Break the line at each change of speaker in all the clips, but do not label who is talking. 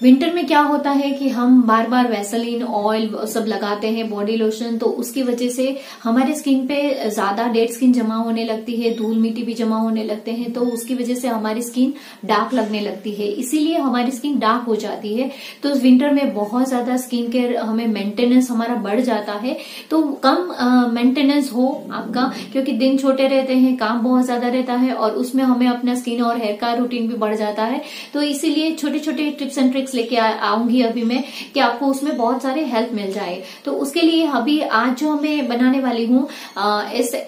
Winter में क्या होता है कि हम बार बार वैसलीन, ऑयल सब लगाते हैं, बॉडी लोशन तो उसकी वजह से हमारे स्किन पे ज़्यादा डेड स्किन जमा होने लगती है, धूल मिट्टी भी जमा होने लगते हैं तो उसकी वजह से हमारी स्किन डार्क लगने लगती है। इसीलिए हमारी स्किन डार्क हो जाती है। तो विंटर में बहुत ज़्यादा स्किन केयर, हमें मेंटेनेंस हमारा बढ़ जाता है। तो कम मेंटेनेंस हो आपका, क्योंकि दिन छोटे रहते हैं, काम बहुत ज़्यादा रहता है, और उसमें हमें अपना स्किन और हेयर का रूटीन भी बढ़ जाता है। तो इसीलिए छोटे छोटे टिप्स एंड ट्रिक्स ट्रिक्स लेके आऊँगी अभी मैं कि आपको उसमें बहुत सारे हेल्प मिल जाए। तो उसके लिए अभी आज जो मैं बनाने वाली हूँ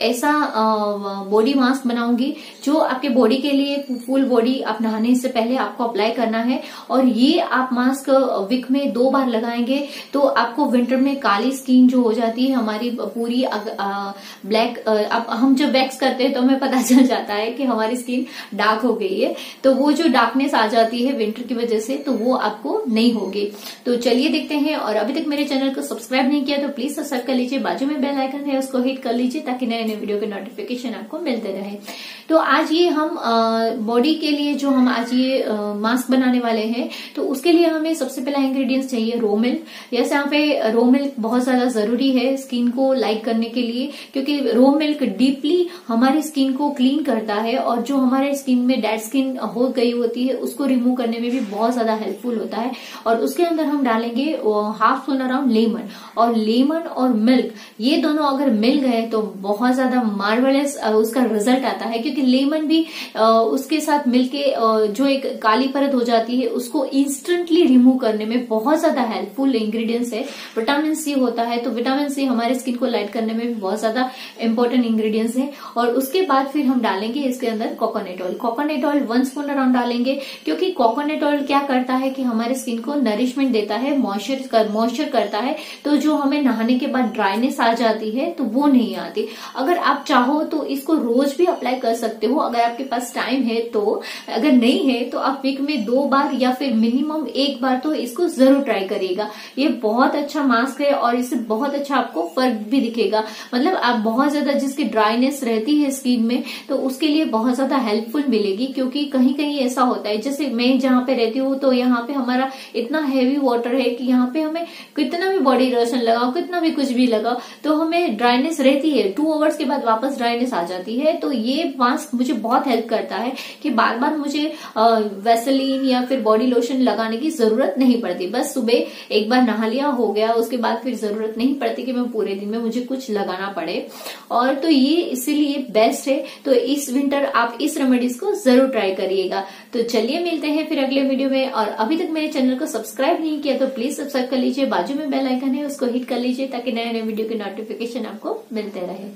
ऐसा बॉडी मास्क बनाऊँगी जो आपके बॉडी के लिए फुल बॉडी आप नहाने से पहले आपको अप्लाई करना है। और ये आप मास्क वीक में दो बार लगाएँगे तो आपको विंटर में काली स्किन जो हो जाती है हमारी पूरी अग, आ, ब्लैक अब हम जब वैक्स करते हैं तो हमें पता चल जाता है कि हमारी स्किन डार्क हो गई है। तो वो जो डार्कनेस आ जाती है विंटर की वजह से तो वो आपको नहीं होगी। तो चलिए देखते हैं और अभी तक मेरे चैनल को सब्सक्राइब नहीं किया तो प्लीज़ सब्सक्राइब कर लीजिए। बाजू में बेल आइकन है, उसको हिट कर लीजिए ताकि नए नए वीडियो के नोटिफिकेशन आपको मिलते रहे। तो आज ये हम बॉडी के लिए जो हम आज ये मास्क बनाने वाले हैं तो उसके लिए हमें सबसे पहला इंग्रेडिएंट्स चाहिए रो मिल्क यहाँ पे रो मिल्क बहुत ज़्यादा ज़रूरी है स्किन को लाइक करने के लिए, क्योंकि रो मिल्क डीपली हमारी स्किन को क्लीन करता है और जो हमारे स्किन में डेड स्किन हो गई होती है, उसको रिमूव करने में भी बहुत ज़्यादा हेल्पफुल होता है और उसके अंदर हम डालेंगे हाफ़ स्पून अराउंड लेमन और लेमन और मिल्क ये दोनों अगर मिल गए तो बहुत ज़्यादा मार्वलेस उसका रिज़ल्ट आता है क्योंकि लेमन भी उसके साथ मिलके जो एक काली परत हो जाती है, उसको इंस्टेंटली रिमूव करने में बहुत ज़्यादा हेल्पफुल इंग्रेडिएंट्स है। विटामिन सी होता है तो विटामिन सी हमारे स्किन को लाइट करने में भी बहुत ज़्यादा इंपॉर्टेंट इंग्रेडिएंट्स है। और उसके बाद फिर हम डालेंगे इसके अंदर coconut oil coconut oil one spoon around डालेंगे क्योंकि कोकोनट ऑयल क्या करता है कि हमारे स्किन को नरिशमेंट देता है मॉइस्चर कर, मॉइस्चर करता है तो जो हमें नहाने के बाद ड्राइनेस आ जाती है तो वो नहीं आती। अगर आप चाहो तो इसको रोज भी अप्लाई कर सकते हो। अगर आपके पास टाइम है तो अगर नहीं है तो आप वीक में दो बार या फिर मिनिमम एक बार तो इसको ज़रूर ट्राई करिएगा। ये बहुत अच्छा मास्क है और इससे बहुत अच्छा आपको फ़र्क भी दिखेगा। मतलब आप बहुत ज़्यादा जिसकी ड्राइनेस रहती है स्किन में तो उसके लिए बहुत ज़्यादा हेल्पफुल मिलेगी क्योंकि कहीं कहीं ऐसा होता है। जैसे मैं जहाँ पे रहती हूँ तो यहाँ पे हमारा इतना हैवी वाटर है कि यहाँ पे हमें कितना भी बॉडी लोशन लगाओ, कितना भी कुछ भी लगाओ तो हमें ड्राइनेस रहती है। टू आवर्स के बाद वापस ड्राइनेस आ जाती है। तो ये मास्क मुझे बहुत हेल्प करता है कि बार बार मुझे वेसलिन या फिर बॉडी लोशन लगाने की ज़रूरत नहीं पड़ती। बस सुबह एक बार नहा लिया, हो गया, उसके बाद फिर ज़रूरत नहीं पड़ती कि मैं पूरे दिन में मुझे कुछ लगाना पड़े। और तो ये इसीलिए बेस्ट है। तो इस विंटर आप इस रेमेडीज को ज़रूर ट्राई करिएगा। तो चलिए मिलते हैं फिर अगले वीडियो में। और अभी तक मेरे चैनल को सब्सक्राइब नहीं किया तो प्लीज़ सब्सक्राइब कर लीजिए। बाजू में बेल आइकन है, उसको हिट कर लीजिए ताकि नए नए वीडियो के नोटिफिकेशन आपको मिलते रहे।